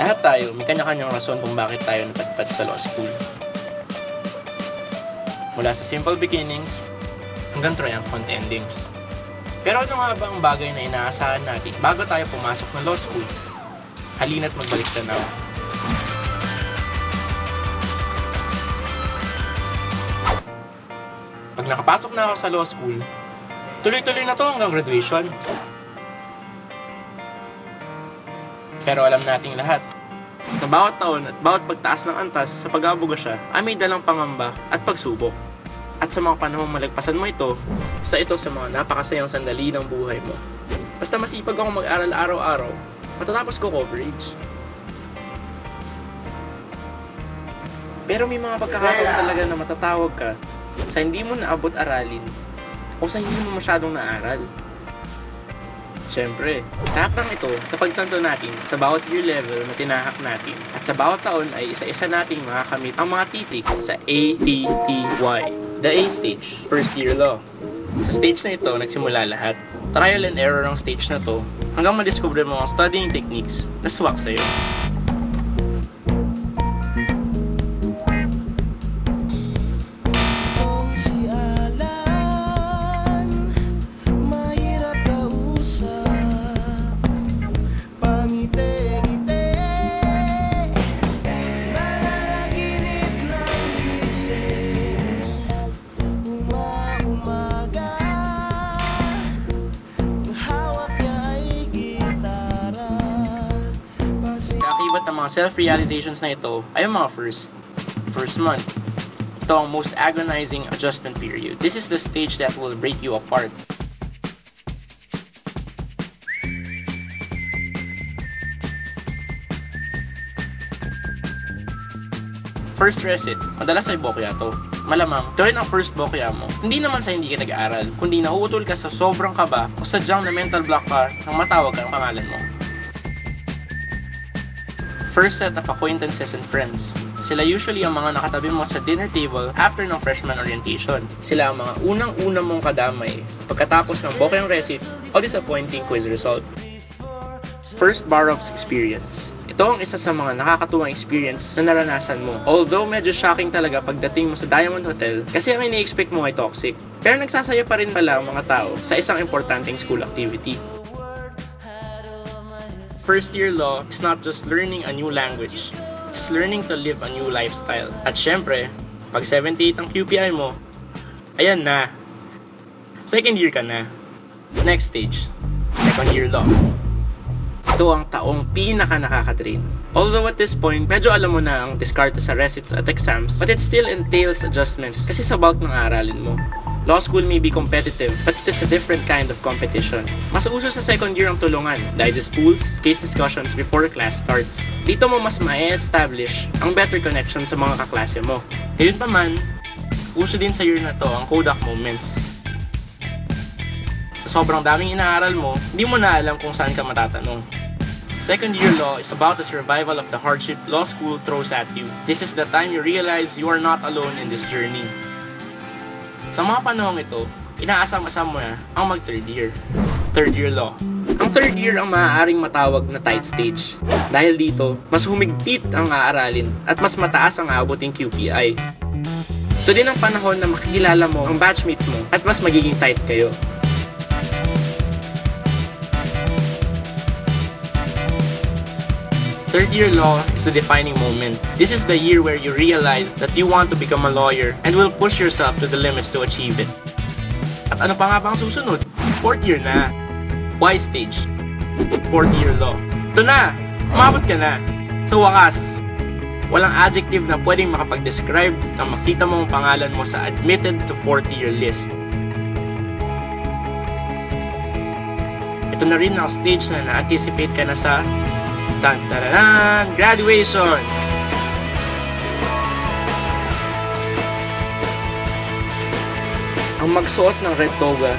Lahat tayo, may kanya-kanyang rason kung bakit tayo napadpad sa law school. Mula sa simple beginnings hanggang triumphant endings. Pero ano nga ba ang bagay na inaasahan natin bago tayo pumasok ng law school? Halina't magbalik tanaw. Pag nakapasok na ako sa law school, tuloy-tuloy na to hanggang graduation. Pero alam nating lahat, na bawat taon at bawat pagtaas ng antas sa pag-aabogasya ay may dalang pangamba at pagsubok. At sa mga panahong malagpasan mo ito, sa ito sa mga napakasayang sandali ng buhay mo. Basta masipag ako mag-aral araw-araw, matatapos ko coverage. Pero may mga pagkakataon talaga na matatawag ka sa hindi mo naabot aralin o sa hindi mo masyadong naaral. Siyempre, lahat ng ito napagtanto natin sa bawat year level na tinahak natin at sa bawat taon ay isa-isa nating makakamit ang mga titik sa A, T, T, Y. The A stage, first year law. Sa stage na ito, nagsimula lahat. Trial and error ang stage na to hanggang madiscover mo ang studying techniques na swak sa'yo. Self-realizations na ito ay mga first, first month. Ito ang most agonizing adjustment period. This is the stage that will break you apart. First resit, madalas ay bokya to. Malamang, ito rin ang first bokya mo. Hindi naman sa hindi ka nag-aaral, kundi nauutol ka sa sobrang kaba o sadyang na mental block ka nang matawag ka ang pangalan mo. First set of acquaintances and friends. Sila usually ang mga nakatabi mo sa dinner table after ng freshman orientation. Sila ang mga unang-una mong kadamay pagkatapos ng bokeh recit o disappointing quiz result. First bar ups experience. Ito ang isa sa mga nakakatuwang experience na naranasan mo. Although medyo shocking talaga pagdating mo sa Diamond Hotel kasi ang ini-expect mo ay toxic. Pero nagsasaya pa rin pala ang mga tao sa isang importanteng school activity. First year law is not just learning a new language, it's learning to live a new lifestyle. At syempre, pag 78 ang QPI mo, ayan na. Second year ka na. Next stage, second year law. Ito ang taong pinaka nakaka-drain. Although at this point, medyo alam mo na ang diskarte sa resits at exams, but it still entails adjustments kasi sa bulk ng aralin mo. Law school may be competitive, but it is a different kind of competition. Mas uso sa second year ang tulungan, digest pools, case discussions before class starts. Dito mo mas ma-establish ang better connection sa mga kaklase mo. Gayun pa man, uso din sa year na to ang Kodak moments. Sa sobrang daming inaaral mo, hindi mo na alam kung saan ka matatanong. Second year law is about the survival of the hardship law school throws at you. This is the time you realize you are not alone in this journey. Sa mga panahong ito, inaasam-asam mo na ang mag third year. Third year law. Ang third year ang maaaring matawag na tight stage. Dahil dito, mas humigpit ang aaralin at mas mataas ang aabuting QPI. Ito din ang panahon na makikilala mo ang batchmates mo at mas magiging tight kayo. Third year law is the defining moment. This is the year where you realize that you want to become a lawyer and will push yourself to the limits to achieve it. At ano pa nga bang susunod? Fourth year na. Y stage. Fourth year law. Ito na! Umabot ka na! Sa wakas, walang adjective na pwedeng makapag-describe na makita mo ang pangalan mo sa admitted to fourth year list. Ito na rin ang stage na na-anticipate ka na sa Tan tararan! Graduation! Ang magsuot ng red toga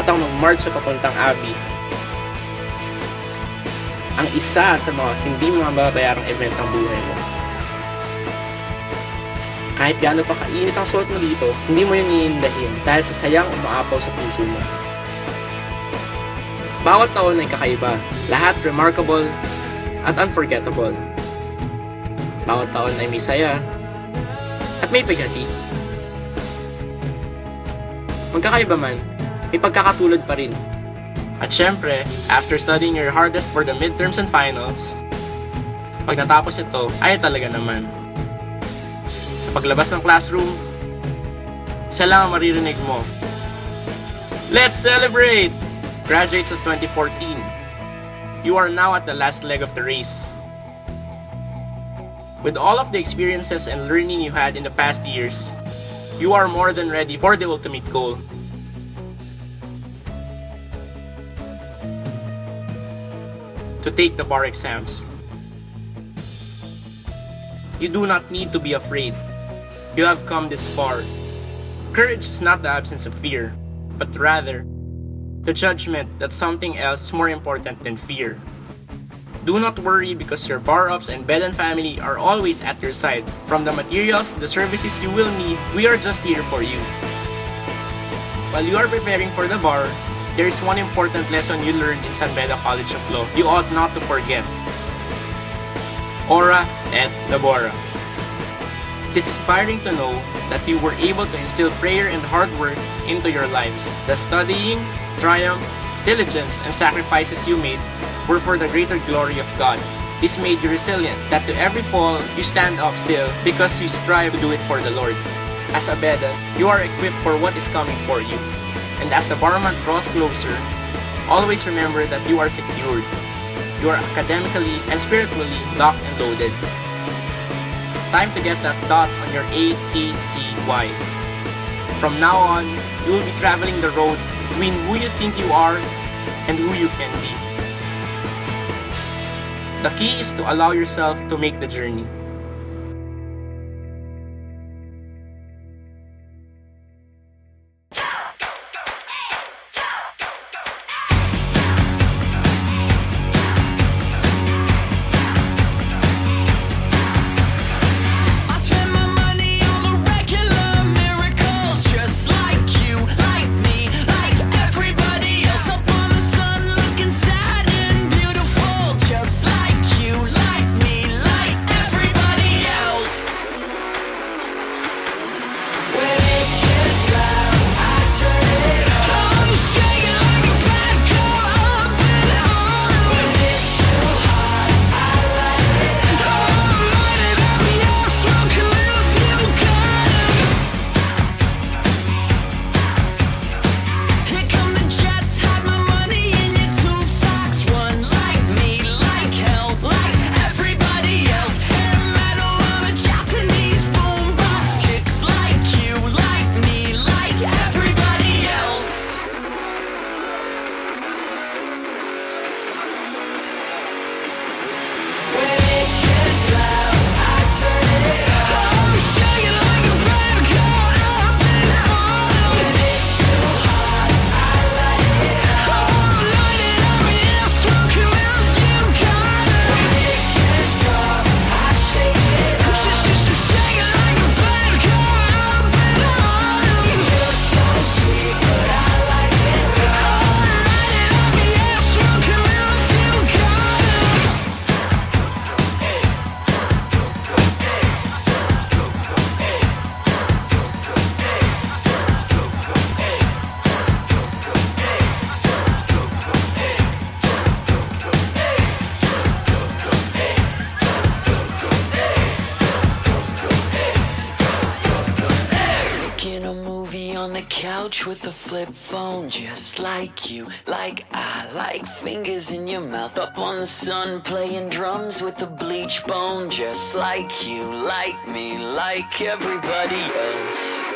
at ang mag-march sa papuntang Abbey ang isa sa mga hindi mo mababayarang event ng buhay mo. Kahit gaano pa kainit ang suot mo dito, hindi mo yung iindahin dahil sa sayang umaapaw sa puso mo. Bawat taon ay kakaiba. Lahat remarkable, at unforgettable. Bawat taon ay may saya at may paghati. Magkakaiba man, may pagkakatulad pa rin. At syempre, after studying your hardest for the midterms and finals, pag natapos ito, ay talaga naman. Sa paglabas ng classroom, isa lang ang maririnig mo. Let's celebrate! Graduates of 2014. You are now at the last leg of the race. With all of the experiences and learning you had in the past years, you are more than ready for the ultimate goal. To take the bar exams. You do not need to be afraid. You have come this far. Courage is not the absence of fear, but rather the judgment that something else more important than fear. Do not worry because your bar ups and bed and family are always at your side. From the materials to the services you will need, we are just here for you. While you are preparing for the bar, there is one important lesson you learned in San Beda College of Law you ought not to forget. Ora et labora. It is inspiring to know that you were able to instill prayer and hard work into your lives. The studying, triumph, diligence, and sacrifices you made were for the greater glory of God. This made you resilient, that to every fall, you stand up still because you strive to do it for the Lord. As a Beda, you are equipped for what is coming for you. And as the barman draws closer, always remember that you are secured. You are academically and spiritually locked and loaded. Time to get that dot on your ATTY. From now on, you will be traveling the road between who you think you are and who you can be. The key is to allow yourself to make the journey. Couch with a flip phone, just like you, like I, like fingers in your mouth. Up on the sun, playing drums with a bleach bone, just like you, like me, like everybody else.